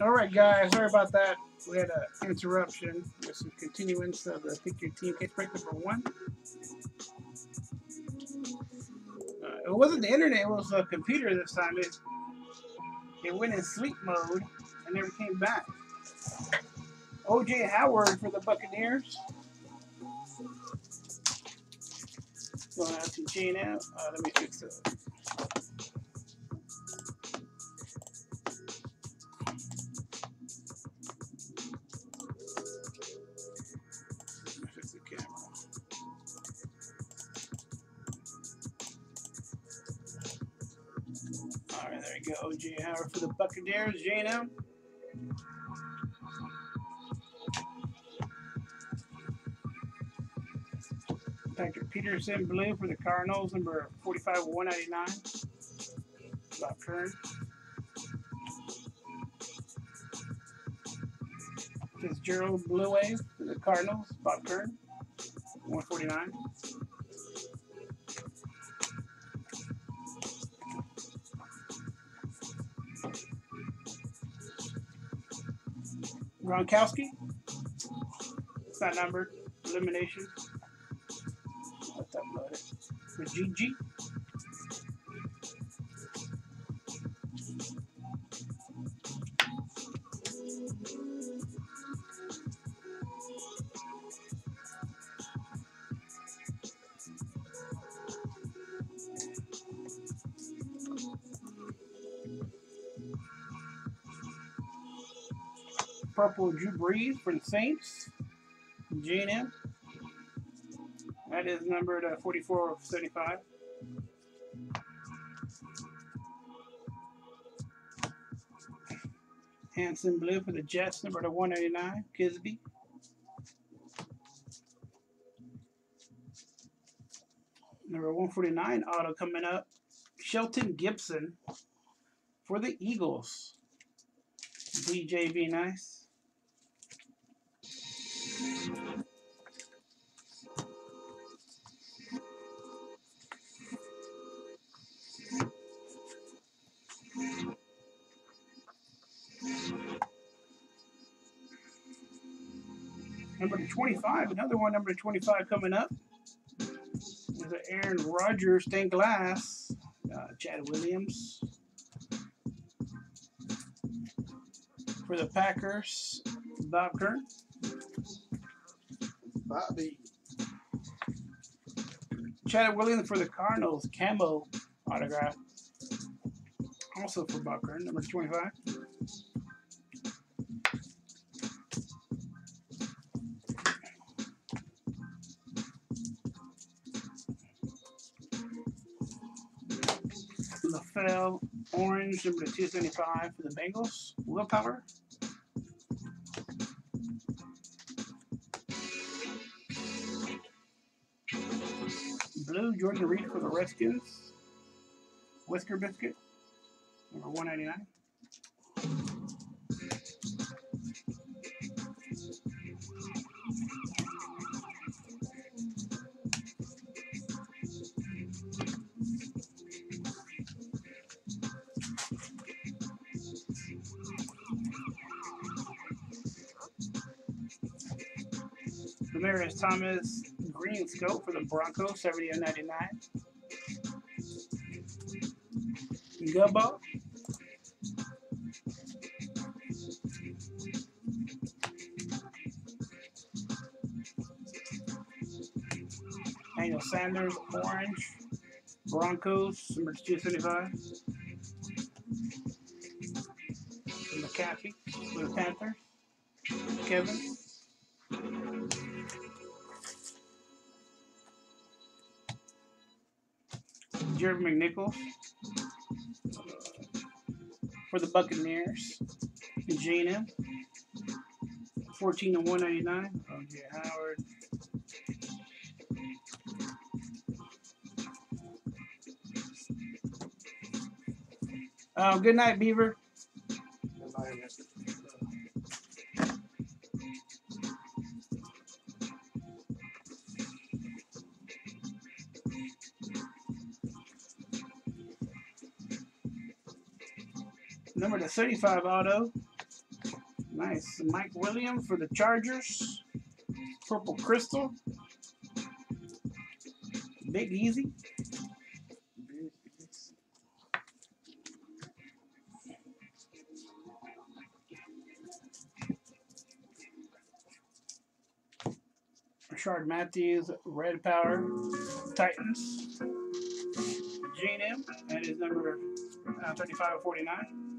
All right, guys. Sorry about that. We had an interruption with some continuance of the Pick Your Team case break number one. Uh, it wasn't the internet, it was the computer this time. It, it went in sleep mode and never came back. OJ Howard for the Buccaneers. Going out to out. Uh, let me fix it. Howard for the Buccaneers. Jane out. Patrick Peterson, blue for the Cardinals, number 45 199. Bob Kern. Fitzgerald, blue wave for the Cardinals, Bob Kern, 149. Gronkowski. It's not numbered. Elimination. Let's upload it. For GG. Purple Drew Brees for the Saints. G&M. That is numbered uh, 44 of 75. Hansen Blue for the Jets, number to 199. Kisby. Number 149 auto coming up. Shelton Gibson for the Eagles. DJ be nice. Number 25, another one, number 25 coming up. Is a Aaron Rodgers stained glass. Uh, Chad Williams. For the Packers, Bob Kern. Bobby. Chad Williams for the Cardinals, camo autograph. Also for Bob Kern, number 25. Orange, number 275 for the Bengals. Willpower. Blue, Jordan Reed for the Redskins. Whisker Biscuit, number 199. Thomas, green scope for the Broncos, 70 of 99. Gubbo. Daniel Sanders, orange. Broncos, number 275. McAfee for the Panthers. Kevin. Jared McNichols for the Buccaneers. And Gina, 14 and 199. OJ Howard. Uh, good night, Beaver. Number to 35 auto Nice. Mike Williams for the Chargers. Purple Crystal. Big Easy. Rishard Matthews, Red Power, Titans. Gene M, that is number uh, 35 49.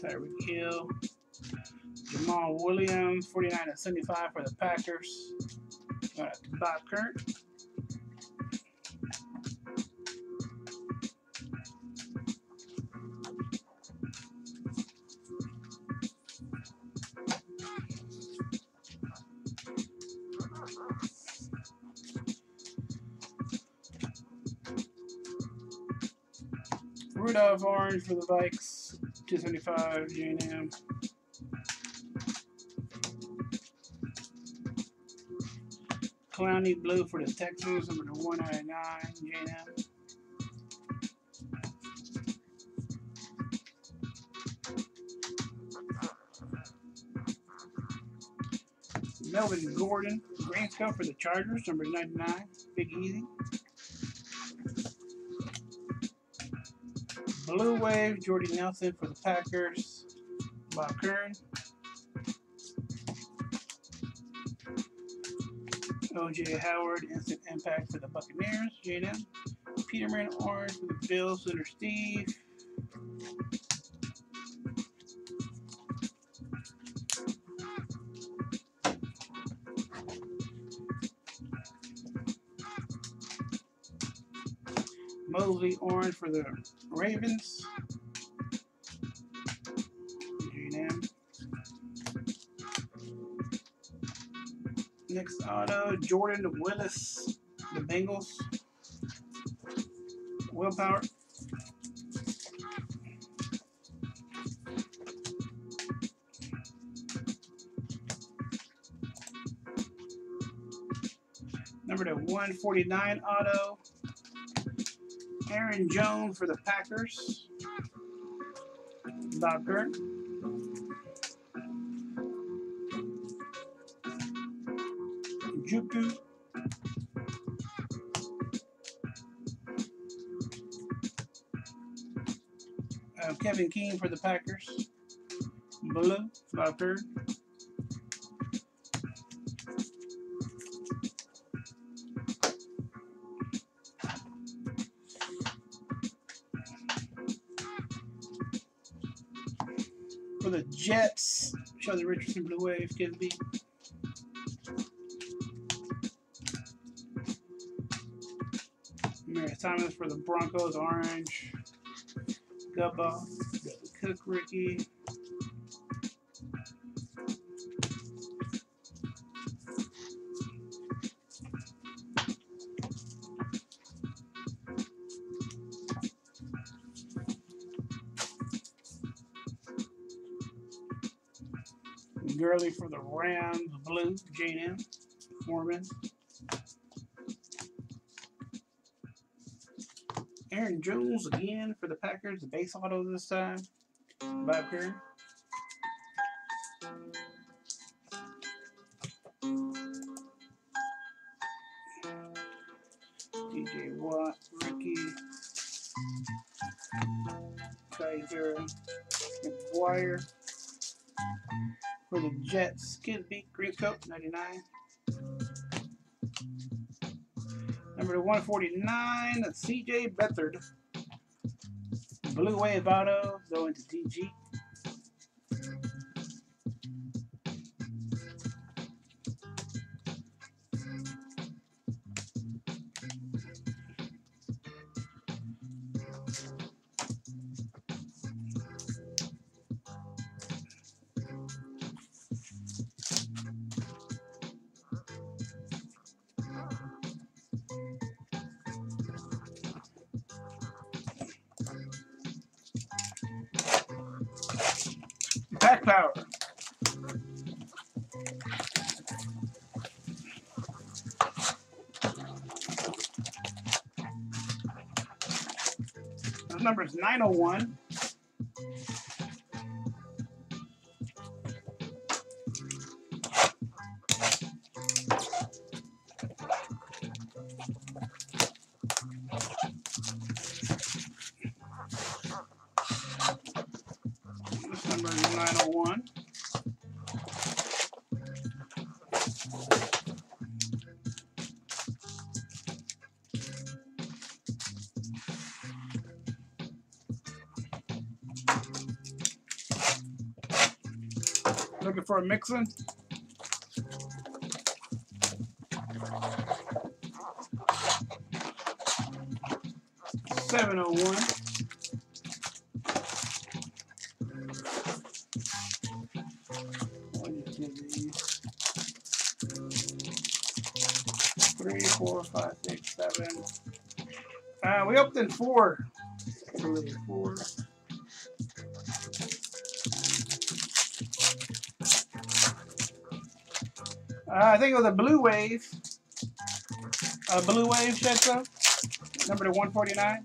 Tyreek Hill, Jamaal Williams, 49 and 75 for the Packers. Uh, Bob Kurt. Rudolph Orange for the Vikes, 275 J&M. Clowney Blue for the Texans, number 199 J&M. Melvin Gordon, Green Scout for the Chargers, number 99, Big Easy. Blue Wave, Jordy Nelson for the Packers. Bob Kern. OJ Howard, Instant Impact for the Buccaneers. Jaden. Peterman Orange for the Bills. Center Steve. Mosley Orange for the Ravens. G&M. Next auto, Jordan Willis, the Bengals. Willpower. Number to 149 auto, Aaron Jones for the Packers. Bob Kurt. Juku. Uh, Kevin King for the Packers. Blue, Bob Kurt. Charlie Richardson Blue Wave, Kisby. Mary Thomas for the Broncos, Orange. Gubba, Cook Ricky. Gurley for the Rams, Blue, J&M, Foreman. Aaron Jones again for the Packers, the base auto this time. Bob Kern. DJ Watt, Ricky, Kaiser, McGuire. For the Jets, Skidby, Green Coat, 99. Number to 149, that's CJ Beathard. Blue Wave Auto, going to DG. 901. For a mixin? Seven oh one. Three, four, five, six, seven. Uh, we opened in four. Really, Four. Uh, I think it was a blue wave. A blue wave Shetso. Number to 149.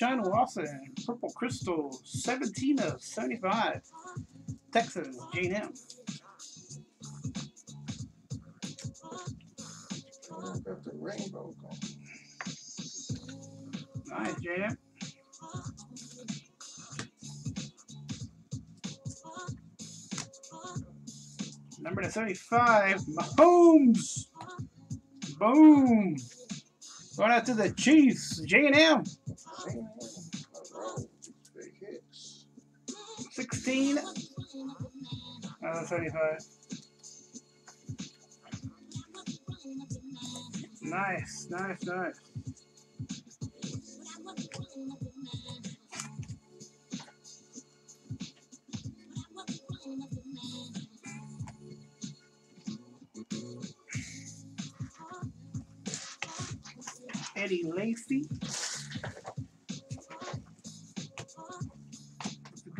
Deshaun Watson, Purple Crystal, 17 of 75. Texans, Gene M. Got the rainbow going. Nice, Jam. Number to 75, Mahomes. Boom. Going out to the Chiefs, J&M. Big hits. 16 uh, out of 75. Nice, nice, nice. Eddie Lacy.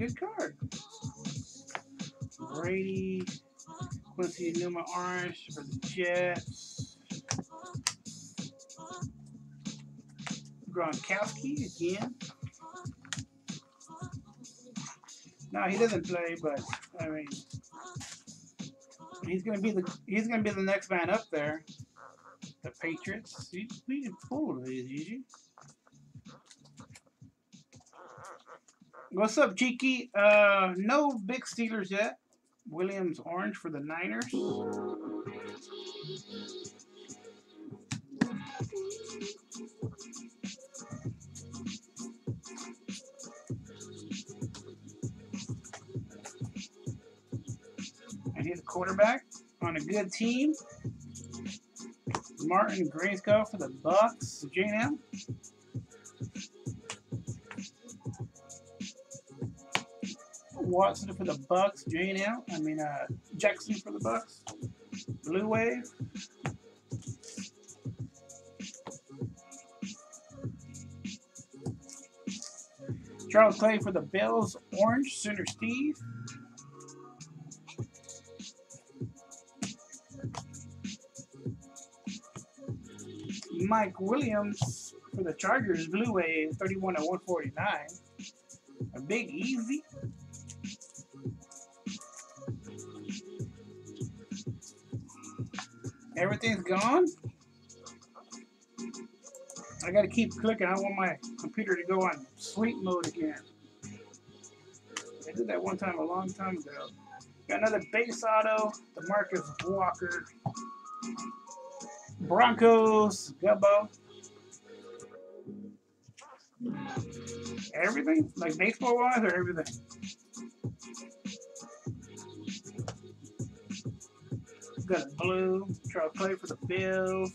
Good card. Brady, Quincy Newman Orange for the Jets. Gronkowski again. No, he doesn't play, but I mean, he's gonna be the he's gonna be the next man up there. The Patriots. You, we didn't fool these, Gigi. What's up, Cheeky? Uh, no big Steelers yet. Williams orange for the Niners. And he's a quarterback on a good team. Martin Grayskull for the Bucks. J&M. Watson for the Bucks. J&M. I mean, uh, Jackson for the Bucks. Blue Wave. Charles Clay for the Bills. Orange. Center Steve. Mike Williams for the Chargers, Blue Wave, 31 to 149. A big easy. Everything's gone. I gotta keep clicking. I want my computer to go on sleep mode again. I did that one time a long time ago. Got another base auto, the Marcus Walker. Broncos, Gumbo. Everything? Like baseball wise or everything? Got a blue. Try to play for the Bills.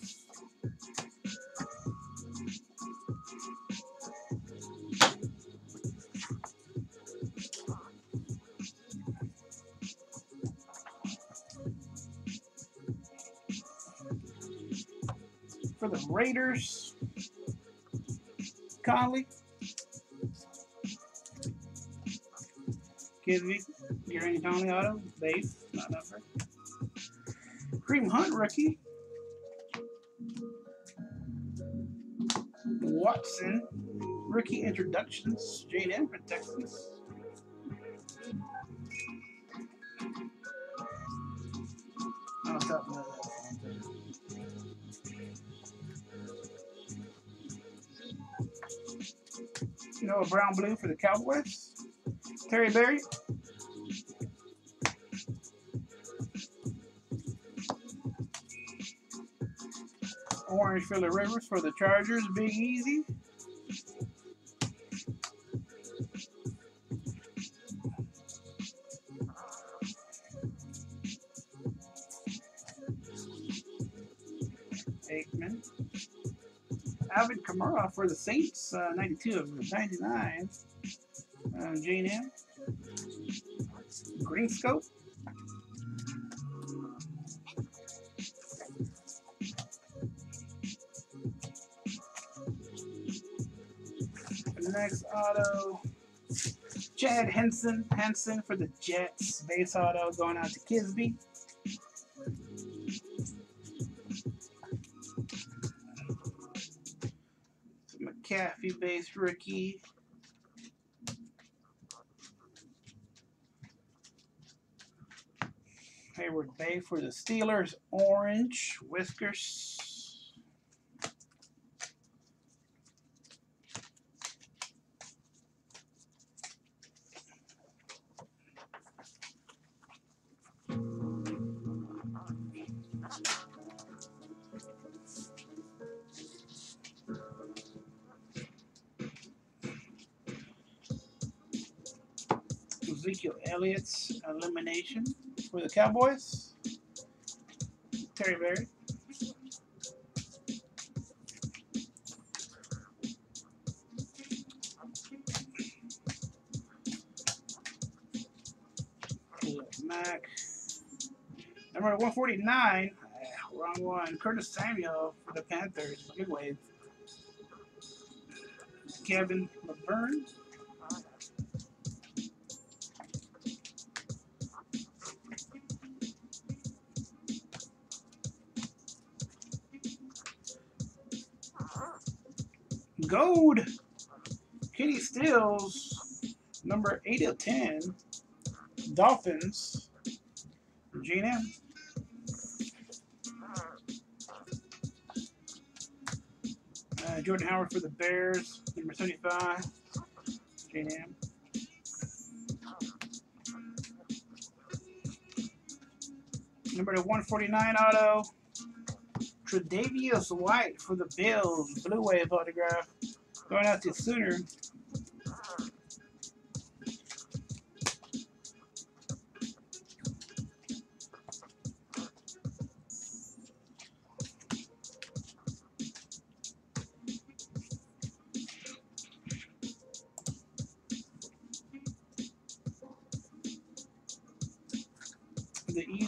For the Raiders. Conley. Kidvey. Gary Conley auto. Base. Kareem Hunt rookie. Watson. Rookie introductions. Jane for of that. Noah Brown Blue for the Cowboys. Terry Berry. Orange Philly Rivers for the Chargers. Big Easy. Aikman. Alvin Kamara for the Saints, uh, 92 of 99. Uh, Jane M. Green Scope. Next auto, Chad Hansen, Hansen for the Jets. Base auto going out to Kisby. McAfee base rookie. Heyward-Bey for the Steelers. Orange whiskers. Elliott's elimination for the Cowboys. Terry Berry. Mac. Number 149. uh, Wrong one. Curtis Samuel for the Panthers. Blue Wave. Kevin Laverne. Stills, number 8 of 10. Dolphins. M. Uh, Jordan Howard for the Bears, number 75. Gene M. Number to 149 auto. Tre'Davious White for the Bills, Blue Wave autograph. Going out to Sooner. The easy.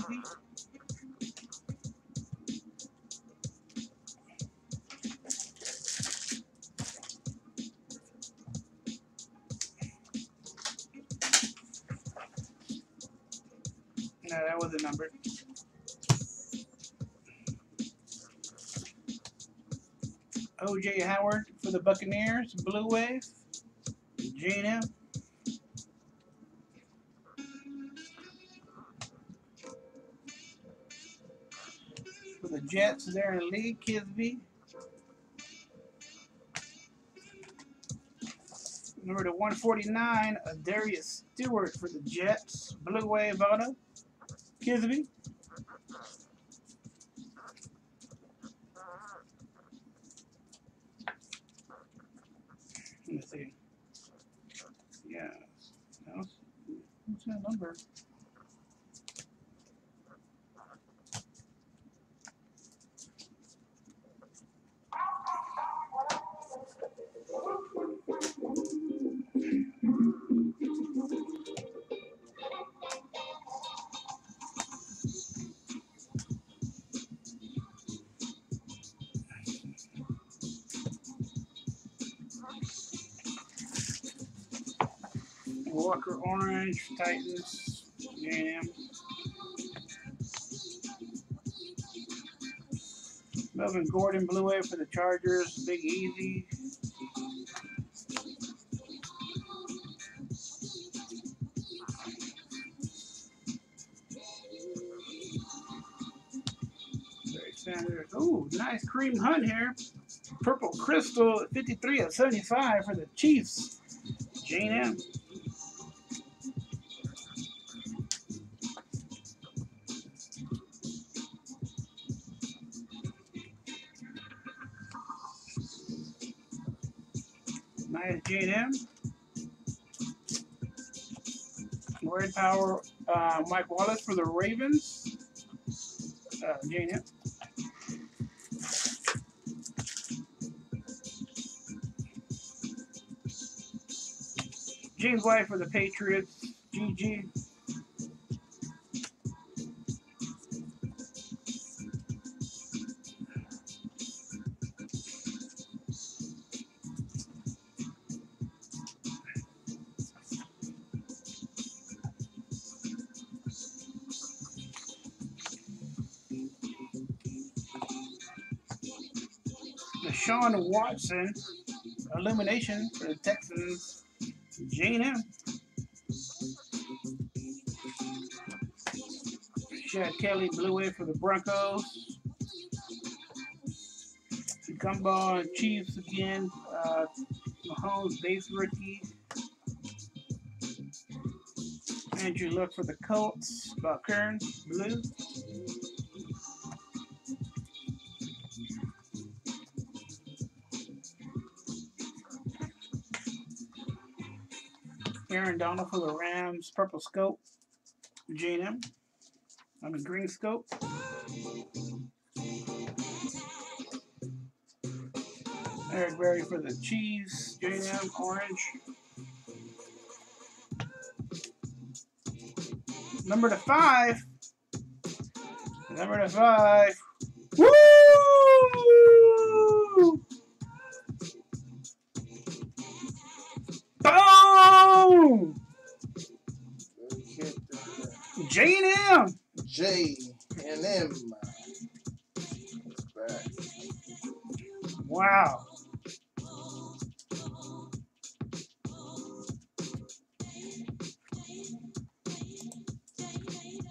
No, that wasn't numbered. OJ Howard for the Buccaneers, Blue Wave. Gene M. For the Jets, Lee, Kisby. Number to 149, uh, Darius Stewart for the Jets, Blue Wave auto. Kisby. Titans, Jam. Melvin Gordon, Blue Wave for the Chargers, Big Easy. Ooh, nice Kareem Hunt here. Purple Crystal, 53 of 75 for the Chiefs. Jane M. minus J&M. Power, uh, Mike Wallace for the Ravens. Uh, James White for the Patriots. GG. Deshaun Watson, Illumination for the Texans. Jane. Chad Kelly, Blue Wave for the Broncos. Gumball Chiefs again. Uh, Mahomes base rookie. Andrew Luck for the Colts. Bob Kern, blue. Aaron Donald for the Rams. Purple scope. J&M. I'm a green scope. Eric Berry for the Chiefs. J&M orange. Number to five. Number to five.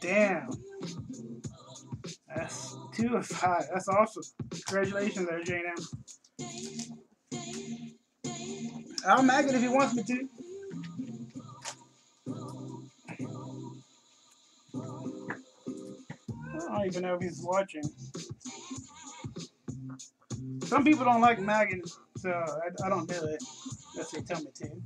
Damn. That's two of five. That's awesome. Congratulations there, J and M. I'll mag it if he wants me to. I don't even know if he's watching. Some people don't like magging, so I, I don't do it unless they tell me to.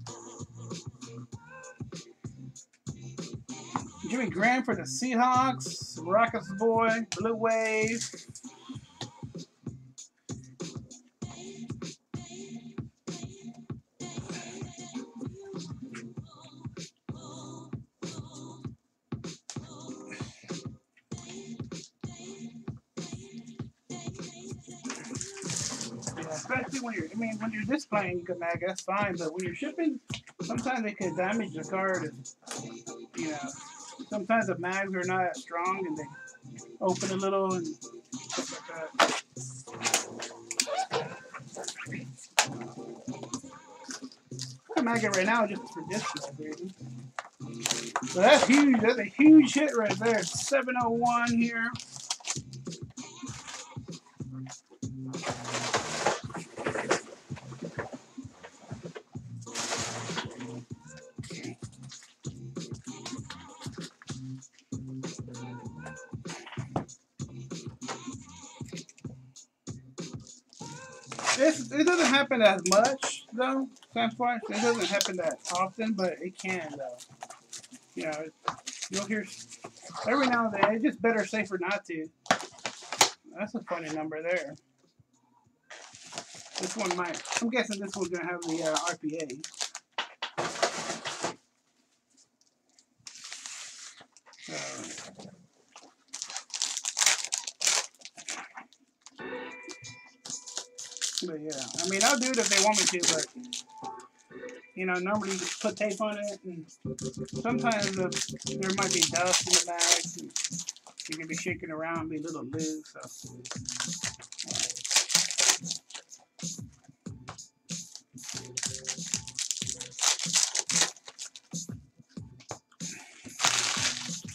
Jimmy Graham for the Seahawks. Rockets boy. Blue Wave. Especially when you're, I mean, when you're displaying, you can mag, that's fine, but when you're shipping, sometimes it can damage the card. And, you know, sometimes the mags are not as strong and they open a little and stuff like that. I'm magging right now just for display reasons. So that's huge. That's a huge hit right there. 701 here. Happen as much though. Sandflash. It doesn't happen that often, but it can though. You know, you'll hear every now and then. It's just better safer not to. That's a funny number there. This one might. I'm guessing this one's gonna have the uh, RPA. If they want me to, but you know, normally you just put tape on it, and sometimes the, there might be dust in the bags, and you can be shaking around, be a little loose.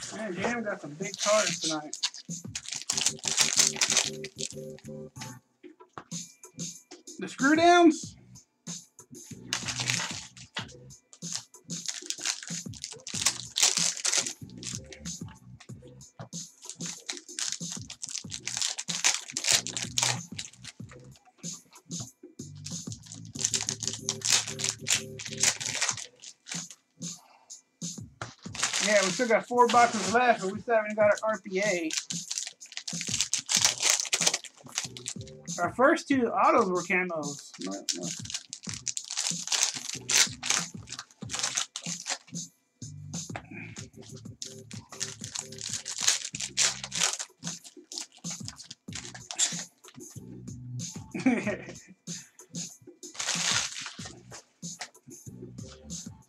So, man, Jam got some big cards tonight. The screw downs. Yeah, we still got four boxes left, but we still haven't got our RPA. Our first two autos were camos.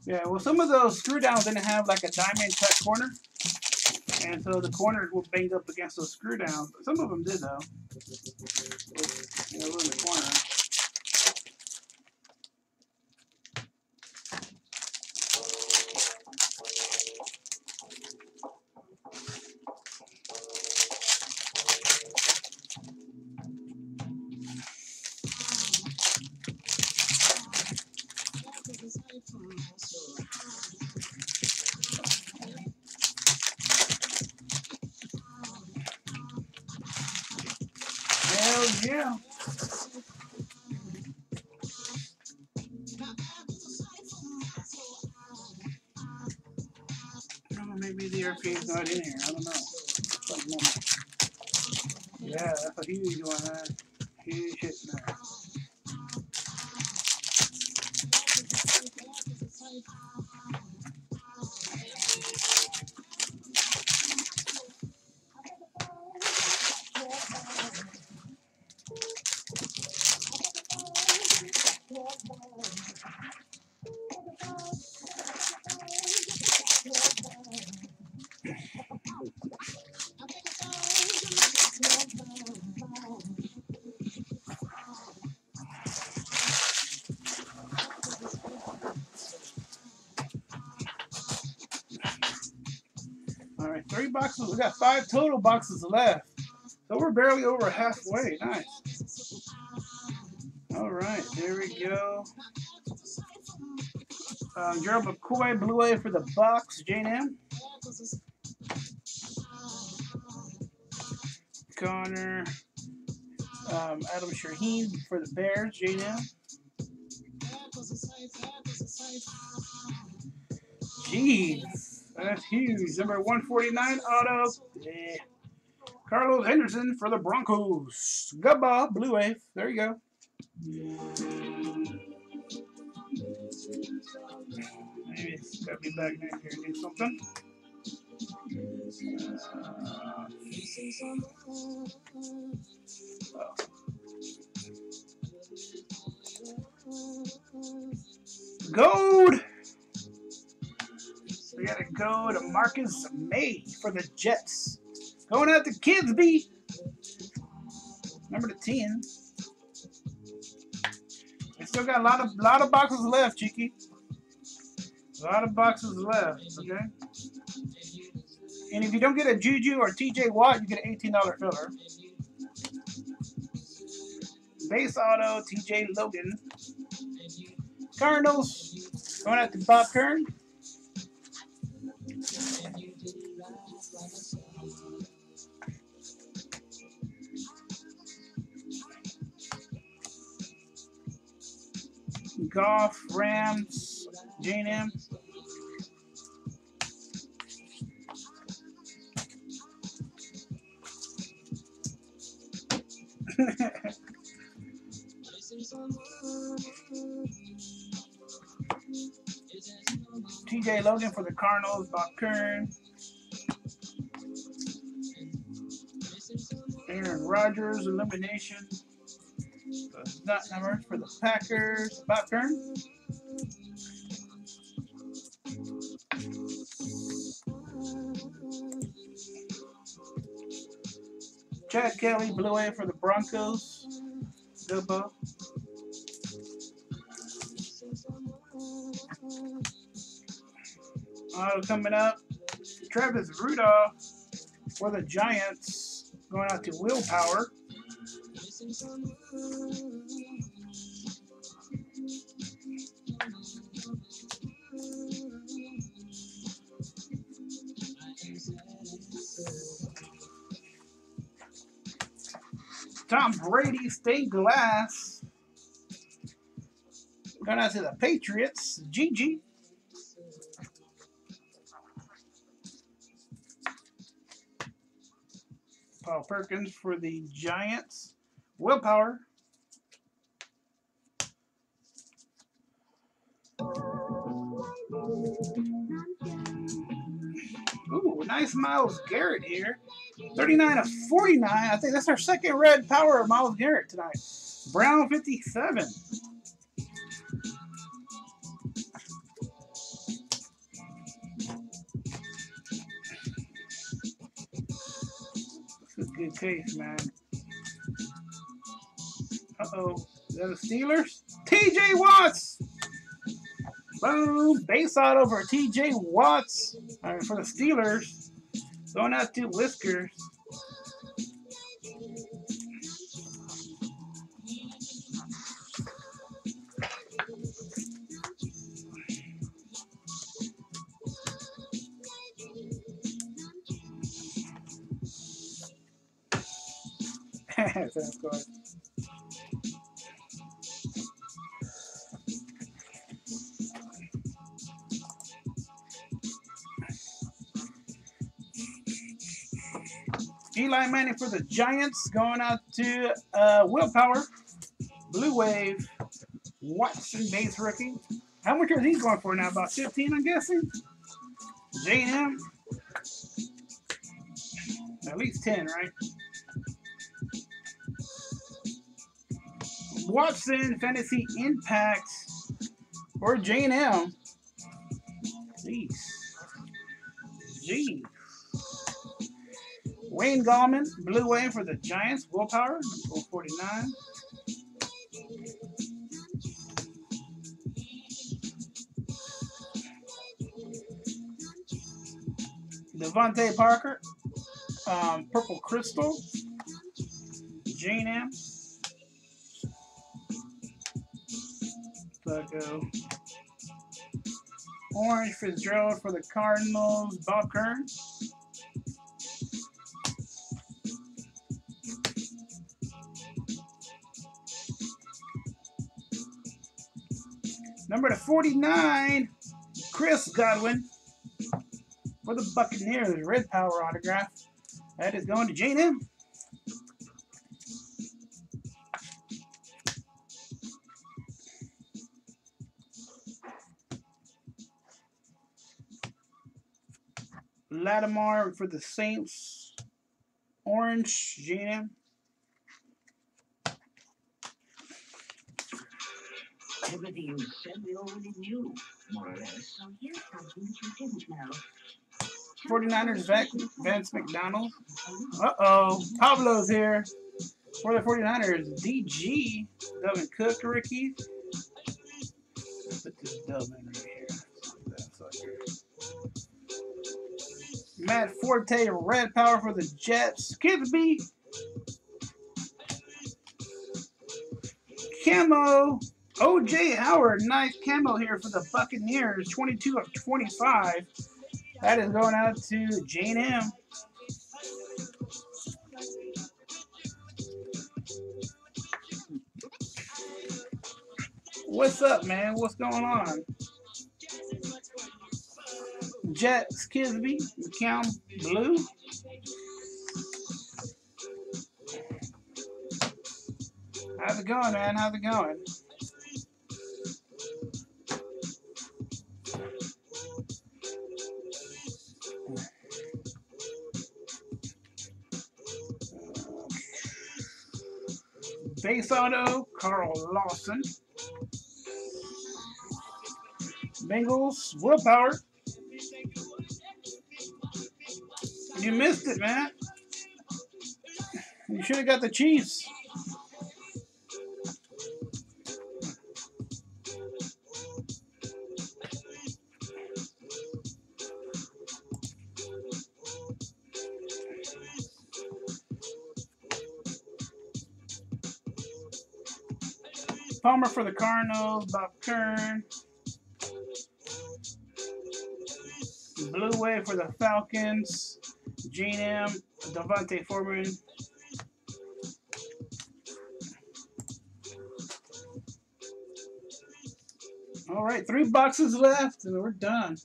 Yeah, well, some of those screw downs didn't have like a diamond cut corner, and so the corners were banged up against those screw downs. Some of them did though. The corner. Is not in here. I don't know. Yeah, that's a huge one, man. Boxes. We got five total boxes left. So we're barely over halfway. Nice. All right, there we go. Um, Gerald McCoy, Blue A for the box. Jane M. Connor. Um, Adam Shaheen for the Bears. Jane M. Jeez, that's huge. Number 149 auto. Yeah. Carlos Henderson for the Broncos. Gubba, Blue Wave. There you go. Maybe it's got be back next here and something. Uh. Gold. Gotta go to Marcus Maye for the Jets. Going out to Kidsby. Number the 10. We still got a lot of lot of boxes left, Cheeky. A lot of boxes left, okay? And if you don't get a Juju or TJ Watt, you get an $18 filler. Base auto, TJ Logan. Cardinals, going out to Bob Kern. Golf, Rams, Jane M. TJ Logan for the Cardinals, Bob Kern. Aaron Rodgers, illumination. The nut numbers for the Packers, Bob Kern. Chad Kelly, Blue A for the Broncos. Gubbo. Auto coming up. Travis Rudolph for the Giants. Going out to Willpower. Tom Brady, stained glass. Going out to the Patriots. GG. Paul Perkins for the Giants. Willpower. Ooh, nice Myles Garrett here. 39 of 49. I think that's our second red power of Myles Garrett tonight. Brown 57. This is a good case, man. Uh-oh. Is that the Steelers? TJ Watts! Boom! Base auto over TJ Watts for the Steelers. Going out to Whiskers. Sounds good. Eli Manning for the Giants going out to uh, Willpower, Blue Wave, Watson base rookie. How much are these going for now? About 15, I'm guessing. J&M. At least 10, right? Watson Fantasy Impact for J&M. Jeez. Jeez. Wayne Gallman, Blue Wave for the Giants. Willpower, number 49. DeVante Parker, um, Purple Crystal, Jane M. go. Orange Fitzgerald for the Cardinals, Bob Kern. Number to 49, Chris Godwin for the Buccaneers, Red Power autograph. That is going to Jane M. Lattimore for the Saints, Orange, Jane Everything you said we already knew, more or less. So here's something that you didn't know. 49ers, Vic, Vince McDonald. Uh-oh, Pablo's here. For the 49ers, DG, Dalvin Cook rookie. Put this Dalvin right here. Matt Forte, red power for the Jets. Kidsby. Camo. OJ Howard, nice camo here for the Buccaneers. 22 of 25. That is going out to Jane M. What's up, man? What's going on? Jets, Kisby, McCown, Blue. How's it going, man? How's it going? Base auto, Carl Lawson. Bengals, willpower. You missed it, man. You should have got the Chiefs. Palmer for the Cardinals, Bob Kern. Blue Wave for the Falcons, Gene M, Devonta Freeman. All right, three boxes left, and we're done.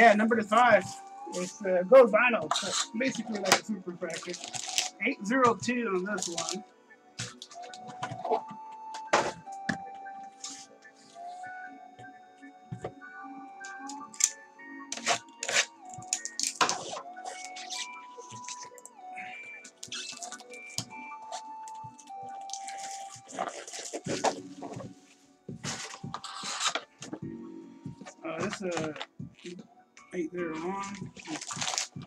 Yeah, number five. It's uh, gold vinyl, basically like a super fracture. 802 on this one. Uh, this uh, 801.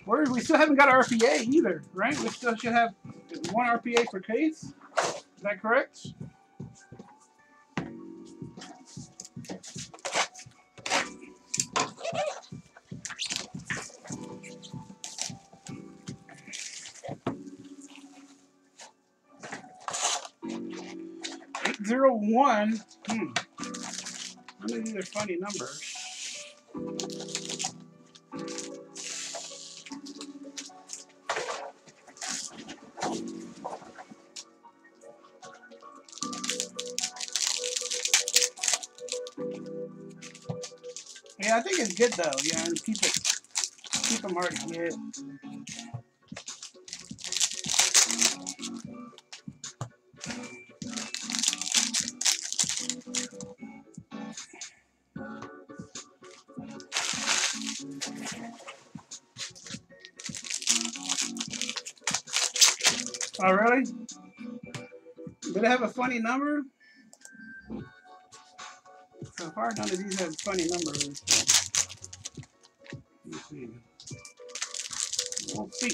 Where we still haven't got our RPA either, right? We still should have one RPA per case. Is that correct? Zero one. Hmm. These are funny numbers. Good though. Yeah, and keep it, keep them hard to get. Oh, really? Did it have a funny number? So far, none of these have funny numbers. See.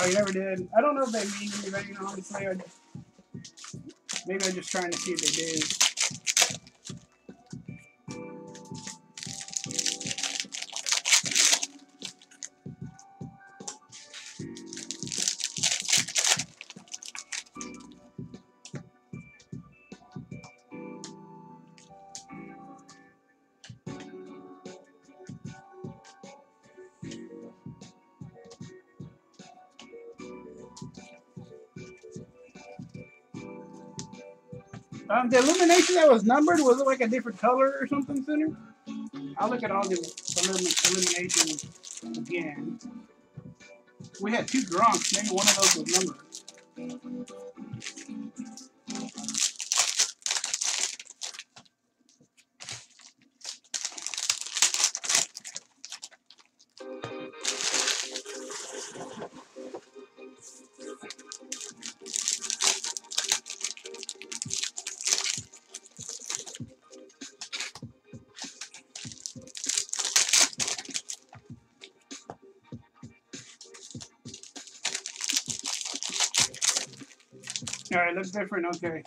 Oh, you never did? I don't know if they mean anything, honestly. I maybe I'm just trying to see if they did. Um, the illumination that was numbered, was it like a different color or something, Center? I'll look at all the illumin- illuminations again. We had two drunks, maybe one of those was numbered. Different. Okay.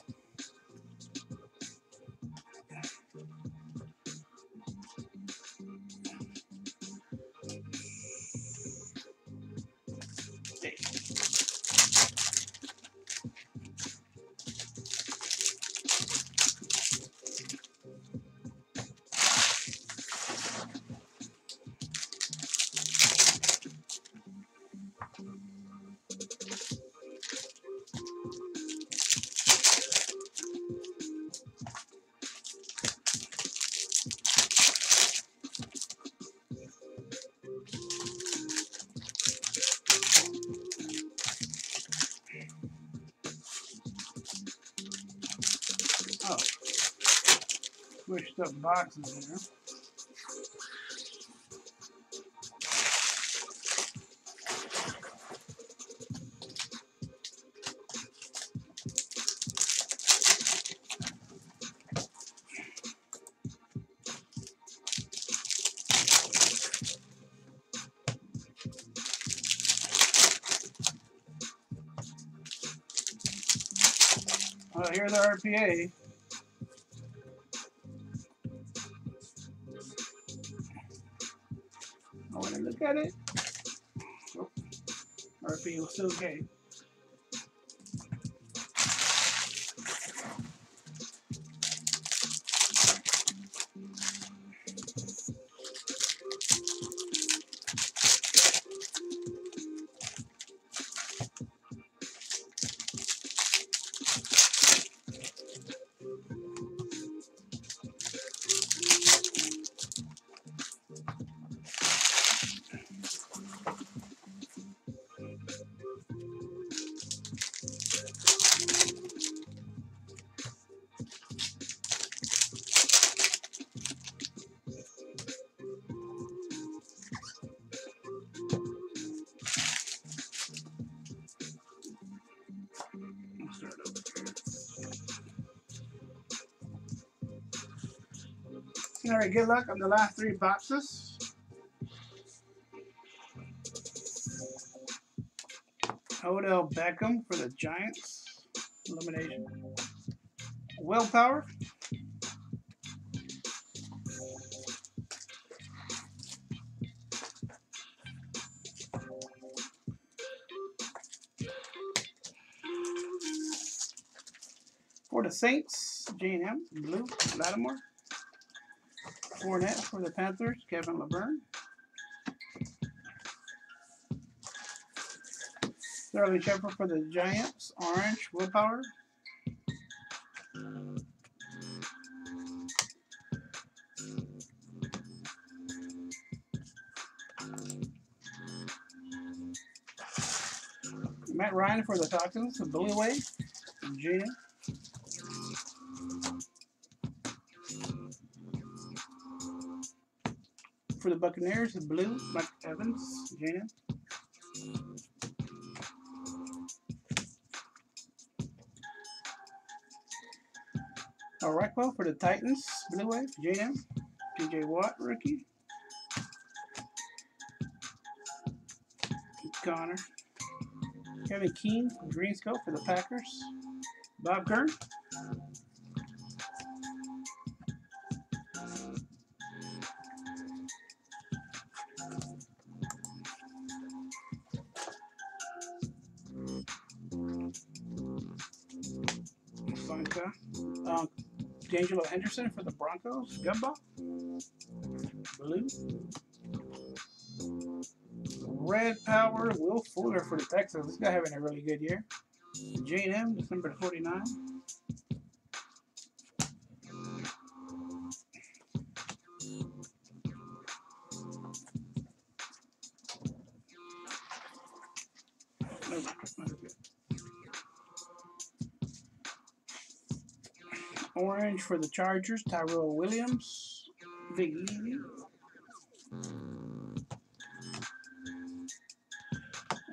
Up boxes there. Oh, here's our RPA. Look at it. RPA was still okay. Right, good luck on the last three boxes. Odell Beckham for the Giants. Illumination. Willpower. For the Saints, Jane M. Blue, Lattimore. Fournette for the Panthers, Kevin Laverne. Sterling Shepard for the Giants, Orange, Willpower. Matt Ryan for the Falcons, the Bully Way, Gina. Buccaneers, Blue, Mike Evans, Gina. All right, well, for the Titans, Blue Wave, JM, TJ Watt, rookie. Connor. Kevin Keene, Green Scope for the Packers. Bob Kern. De'Angelo Henderson for the Broncos. Gumba. Blue. Red Power. Will Fuller for the Texans. This guy having a really good year. Jane M. December 49. Orange for the Chargers, Tyrell Williams, Big Easy.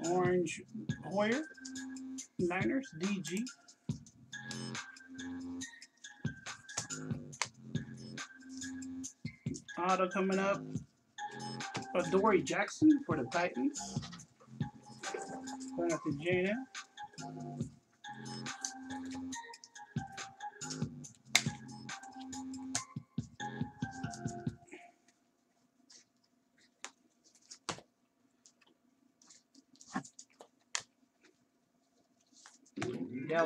Orange Hoyer, Niners, DG. Auto coming up. Dory Jackson for the Titans. Going to.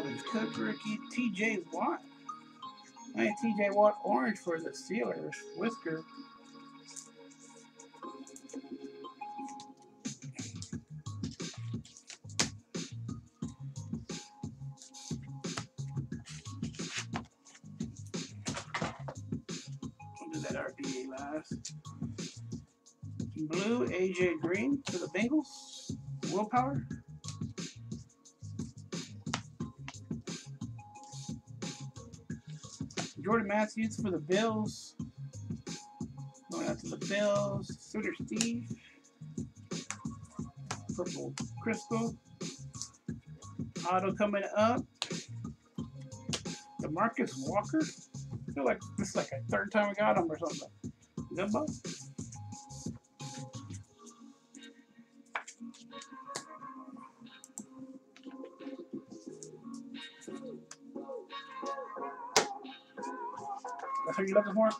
Dalvin Cook rookie, TJ Watt. I had TJ Watt orange for the Steelers. Whisker. That last. Blue, AJ Green for the Bengals. Willpower. Jordan Matthews for the Bills. Going out to the Bills. Sutter Steve. Purple Crystal. Auto coming up. Demarcus Walker. I feel like this is like a third time we got him or something. Gumbo. What you're looking for?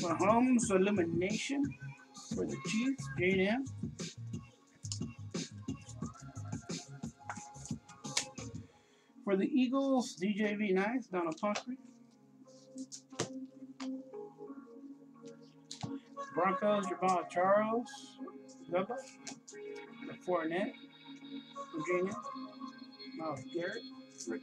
Mahomes illumination for the Chiefs, J.M. For the Eagles, DJV Nice, Donnel Pumphrey. Broncos, Jamaal Charles, Gubba. Fournette, Virginia. Myles Garrett, Rick.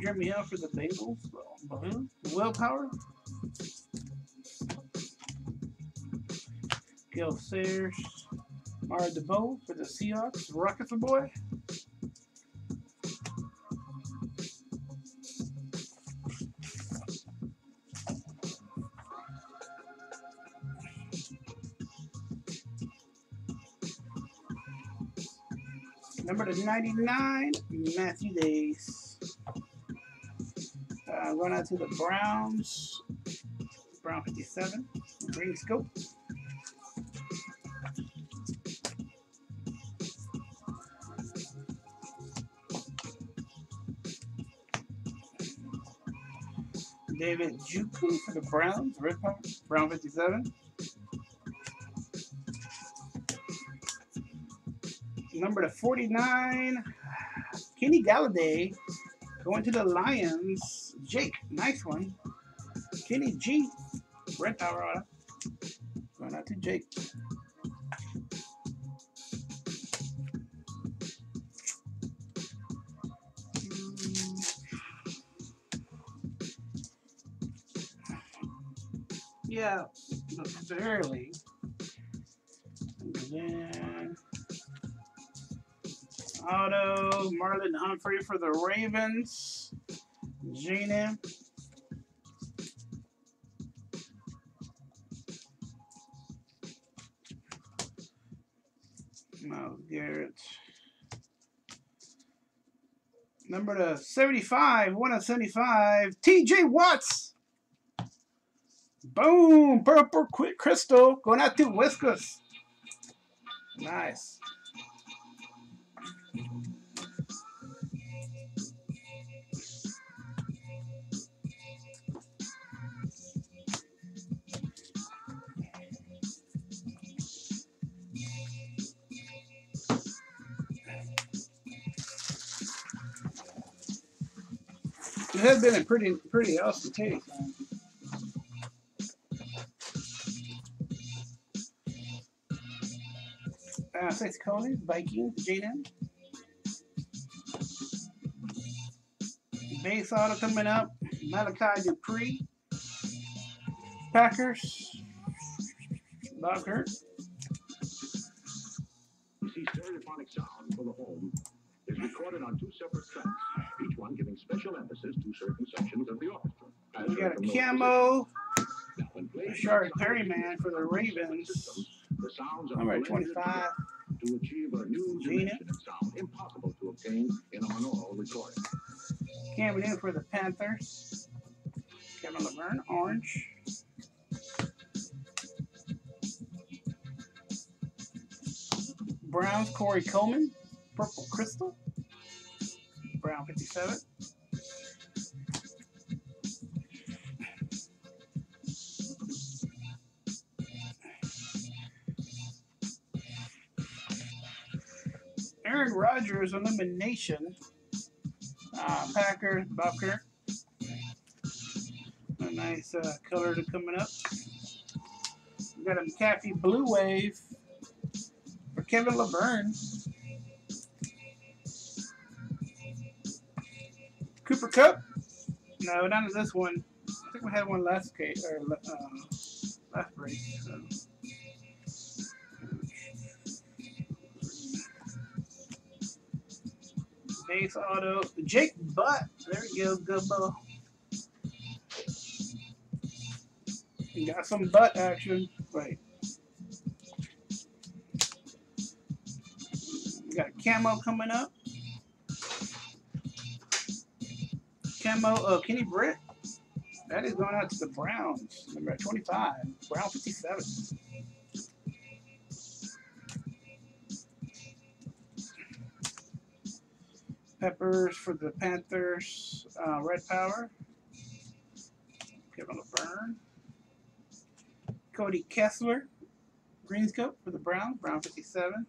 Jeremy Hill for the Bengals, Balloon. Willpower. Gil Sayers. Mara DeVoe for the Seahawks. Rockets boy. Number to 99, Matthew Dayes. Uh, going out to the Browns. Brown 57. Green scope. David Njoku for the Browns. Red Power. Brown 57. Number to 49, Kenny Golladay going to the Lions. Jake, nice one. Kenny G, red power. Going out to Jake. Yeah, barely. And then Otto, Marlon Humphrey for the Ravens. Gina. Myles Garrett. Number to 75, 1 of 75, TJ Watts. Boom! Purple quick crystal going out to Whiskers. Nice. It has been a pretty pretty awesome take. Man. Uh, thanks, Cody. Viking, Jaden. Base auto coming up. Malachi Dupre. Packers. Bob Kurt. You see, stereophonic sound for the home is recorded on two separate tracks, each one giving special emphasis to certain sections of the orchestra. As We got a from camo. positions. Now, when playing Sharp these Perriman for the sounds, Ravens. The sounds are blended 25. to achieve a new Gina. dimension of sound impossible to obtain in a monaural recording. Cameron in for the Panthers. Kevin Laverne, orange. Browns, Corey Coleman. Purple Crystal. Brown 57. Aaron Rodgers, illumination. Uh, Packers, Kirk. A nice uh, color to coming up. We got a McCaffrey Blue Wave for Kevin Laverne. Cooper Kupp. No, not this one. I think we had one last case or uh, last break. So. Base auto. Jake Butt. There we go, Gumbo. You got some butt action. Right. We got camo coming up. Camo, uh, Kenny Britt. That is going out to the Browns. Number 25. Brown 57. Peppers for the Panthers. Uh, Red Power. Kevin Laverne. Cody Kessler. Greenscope for the Browns. Brown 57.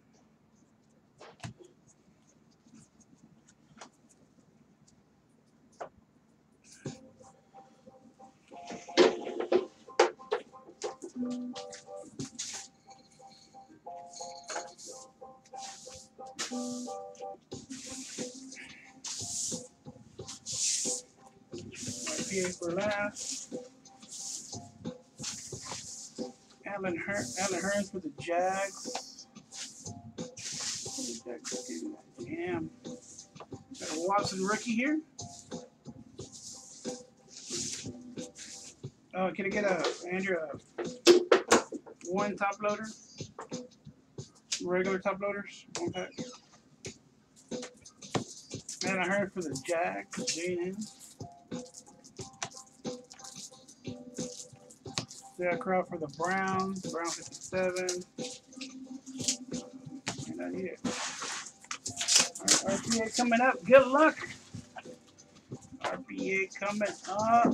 RPA for last. Alan Her- Allen Hurns for the Jags. Damn. Got a Watson rookie here. Oh, can I get a Andrew a one top loader? Regular top loaders, one pack. And I heard for the Jags, Jane Sarah Crow for the Browns, Brown 57. And I need it. RPA coming up. Good luck. RPA coming up.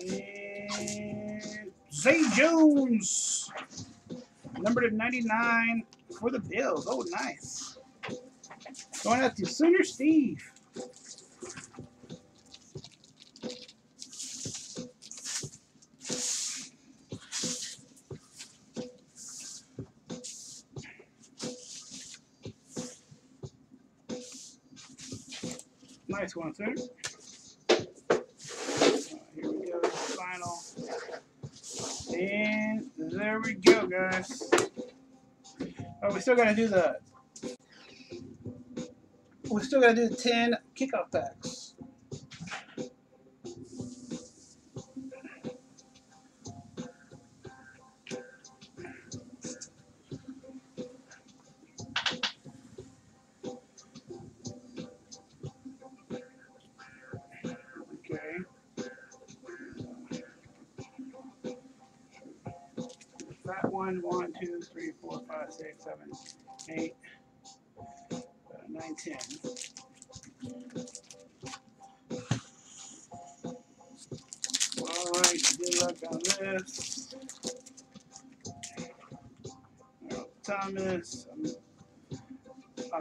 And Zay Jones. Number to 99 for the Bills. Oh, nice. Going out to Sooner Steve. Nice one, sir. Here we go, final. And there we go, guys. Oh, we still gotta do the. We still gotta do the 10 kickoff packs. Six, seven, eight, uh, nine, ten. All right, good luck on this. Thomas. Um,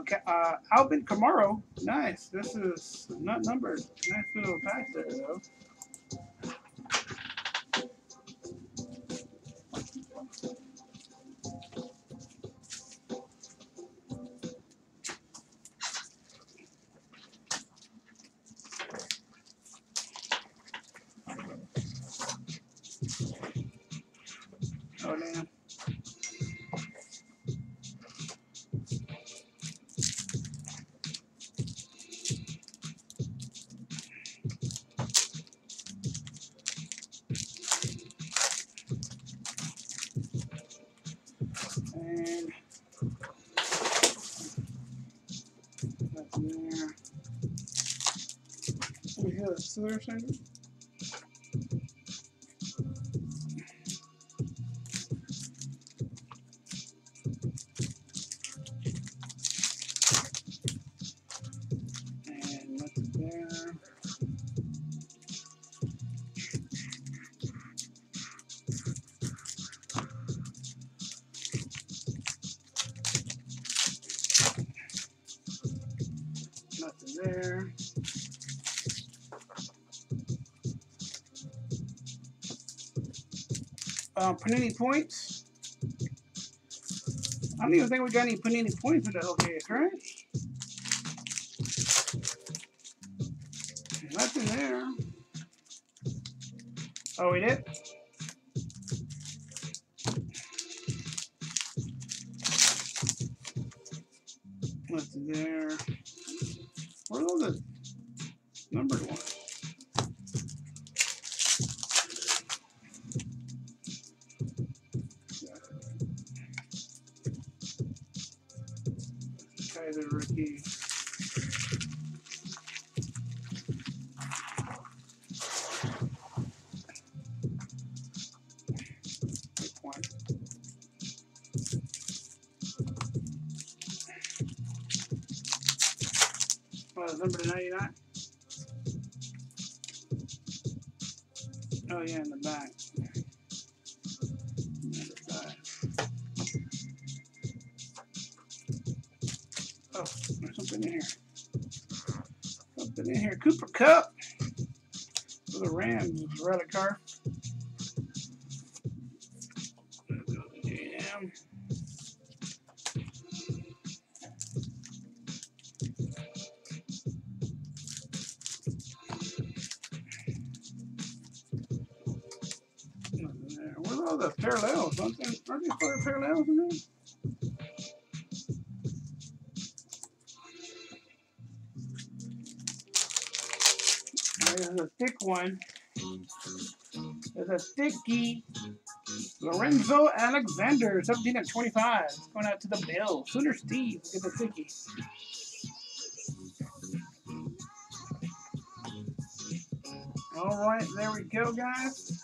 okay, uh, Alvin Kamara. Nice. This is not numbered. Nice little pack there, though. We have a Uh, Panini points. I don't even think we got any Panini points in the case, right? Nothing there. Oh, we did? Kupp for the Rams. Relic card. Damn. Nothing there. Where are Oh, the parallels. Aren't there, aren't there parallels in there? One. There's a sticky Lorenzo Alexander, 17 at 25. Going out to the Bill. Sooner Steve. Get the sticky. All right, there we go, guys.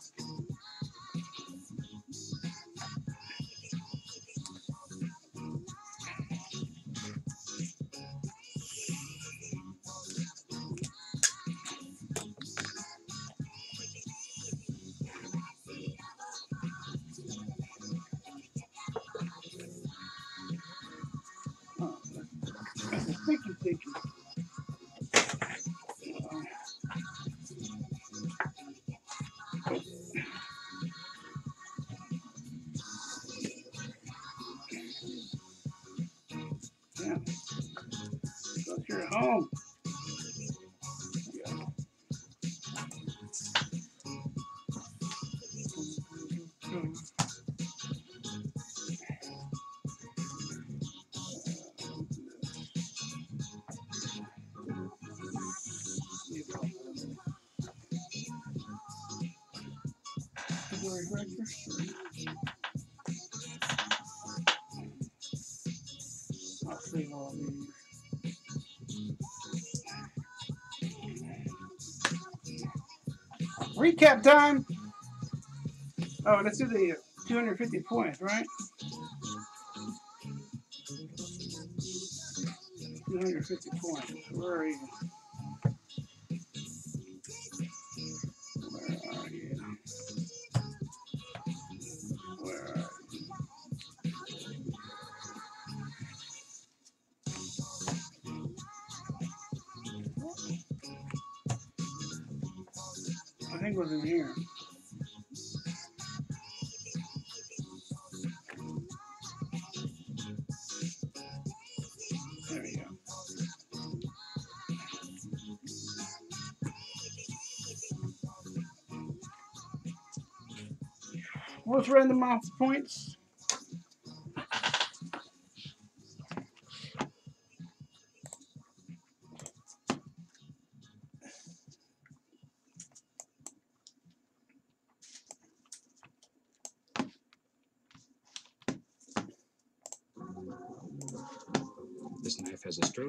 Recap time. Oh, let's do the 250 points, right? 250 points. Where are you? Think it was in here. There go. Let's random off the points. This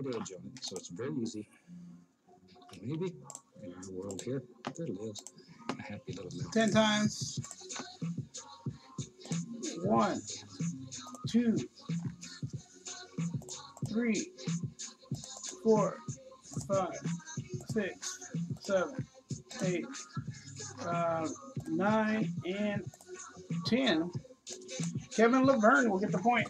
edge on it, so it's very easy. Maybe in our world here, there lives a happy little mountain. 10 times. One, two, three, four, five, six, seven, eight, uh, nine, and ten. Kevin Laverne will get the point.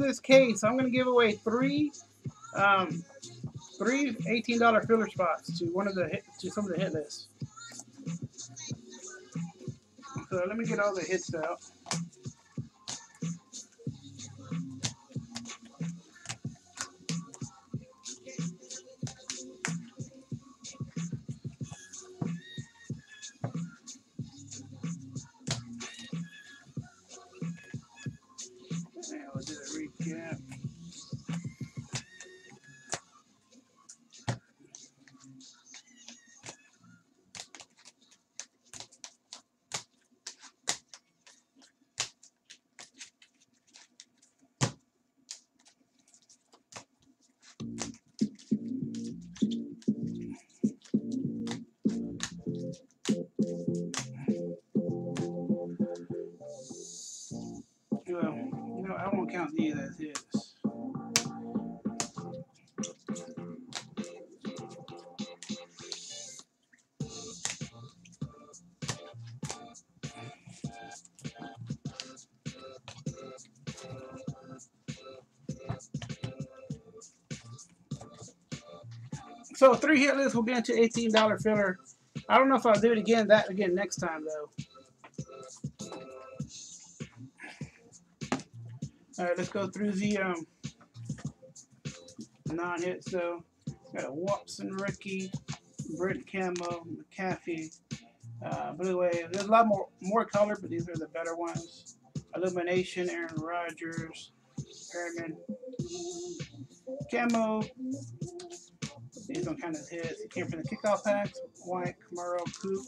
This case, I'm going to give away three, um, three $18 filler spots to one of the hit, to some of the hit lists. So let me get all the hits out. So three hit. We'll get into eighteen dollar filler. I don't know if I'll do it again. That again next time though. All right, let's go through the um, non-hits. So got a Watson rookie, Brent Camo, McCaffrey, uh, Blue Wave. There's a lot more more color, but these are the better ones. Illumination, Aaron Rodgers, Perriman, Camo. These one kind of hits. He came from the kickoff packs. White, Camaro, Coop,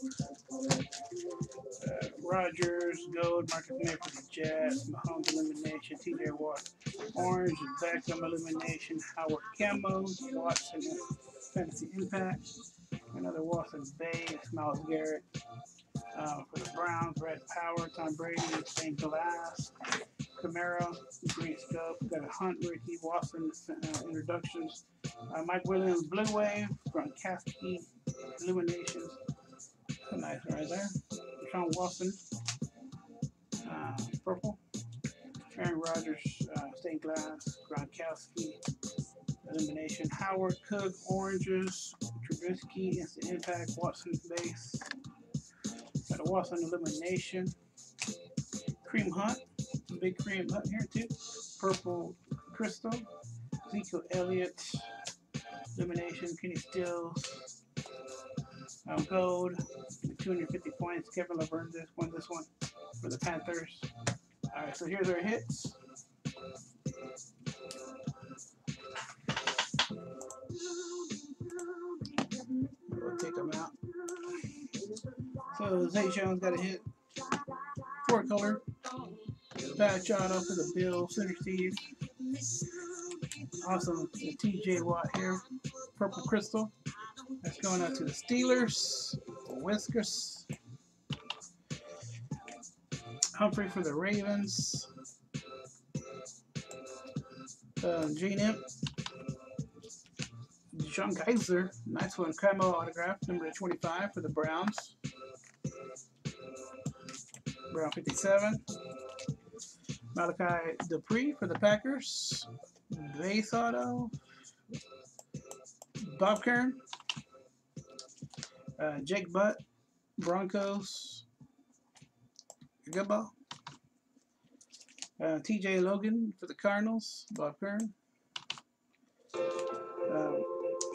uh, Rodgers, Gold, Marcus Maye for the Jets, Mahomes Illumination, TJ Watt, Orange, Beckham Illumination, Howard Camo, Watson Fantasy Impact, another Watson Bay, Myles Garrett. Uh, for the Browns, Red Power, Tom Brady, stained glass, Camaro, Green Scope, got a Hunt, Ricky Watson uh, introductions, uh, Mike Williams, Blue Wave, Gronkowski, Illuminations, a nice right there, Sean Watson, uh, Purple, Aaron Rodgers, uh, Stained Glass, Gronkowski, Illumination, Howard Cook, Oranges, Trubisky, Instant Impact, Watson Base, got a Watson Illumination, Kareem Hunt, Big Kareem Hunt here too, Purple Crystal, Ezekiel Elliott, Illumination, Kenny Stills, um, Gold, 250 points. Kevin Laverne this won this one for the Panthers. All right, so here's our hits. We'll take them out. So Zay Jones got a hit. Four color. Bad shot off of the Bill Center Steve. Awesome. TJ Watt here. Purple Crystal. That's going out to the Steelers. Whiskers. Humphrey for the Ravens. Uh, Imp. Sean Geisler. Nice one. Camo autograph. Number 25 for the Browns. Brown 57. Malachi Dupre for the Packers. Base auto. Bob Kern. Uh, Jake Butt. Broncos. Goodball. Uh, TJ Logan for the Cardinals. Bob Kern. Uh,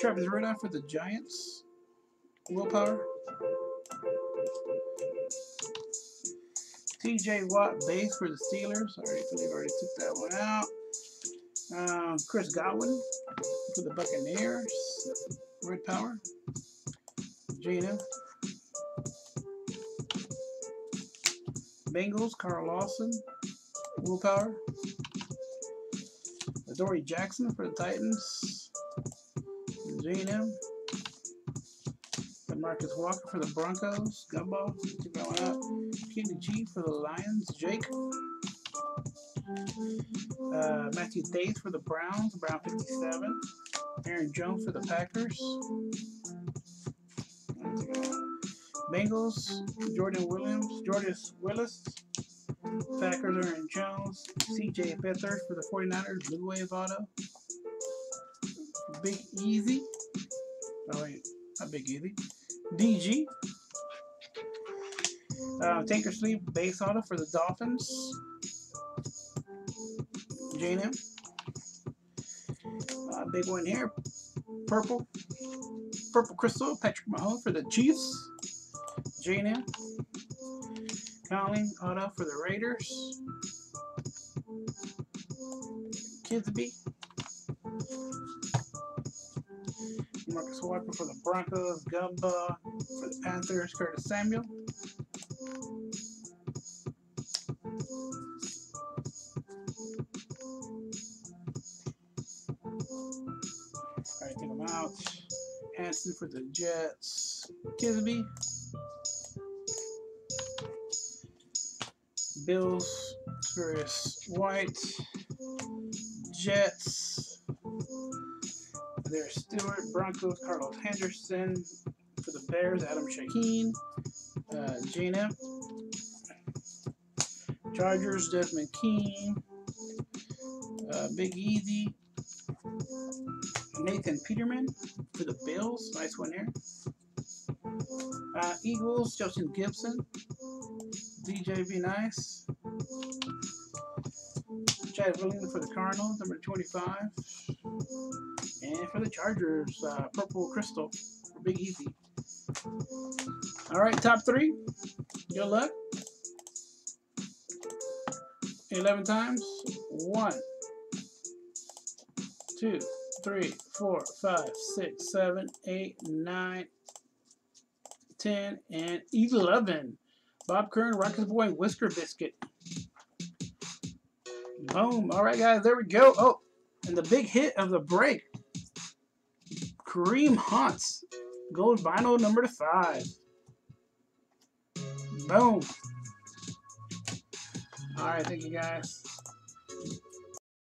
Travis Rudolph for the Giants. Willpower. TJ Watt base for the Steelers. I already I already took that one out. Um, Chris Godwin for the Buccaneers. Red Power. Gina. Bengals, Carl Lawson. Willpower. Adoree' Jackson for the Titans. Gina. Marcus Walker for the Broncos. Gumball. Keep going up. Kenny G for the Lions. Jake. Uh, Matthew Dayes for the Browns. Brown 57. Aaron Jones for the Packers. Bengals. Jordan Williams. Jordan Willis. Packers. Aaron Jones. CJ Beathard for the 49ers. Blue Wave Auto. Big Easy. Oh wait, not Big Easy. DG. Uh, Tankersley base auto for the Dolphins. J&M. Uh, big one here. Purple. Purple Crystal. Patrick Mahomes for the Chiefs. J&M. Auto for the Raiders. Kisby. Marcus Walker for the Broncos, Gumba for the Panthers, Curtis Samuel. Out. Hansen for the Jets, Kisby. Bills, Curtis White, Jets. There's Stewart, Broncos, Carlos Henderson. For the Bears, Adam Shaheen, uh, Gina. Chargers, Desmond King, uh, Big Easy, Nathan Peterman for the Bills. Nice one there. Uh, Eagles, Justin Gibson. DJ be nice. Chad Williams for the Cardinals, number 25. And for the Chargers, uh, Purple Crystal for Big Easy. All right, top three. Good luck. 11 times. One, two, three, four, five, six, seven, eight, nine, ten, and 11. Bob Kern, Rockets Boy, and Whisker Biscuit. Boom. All right, guys, there we go. Oh, and the big hit of the break. Kareem Hunts, gold vinyl number to five. Boom. All right, thank you guys.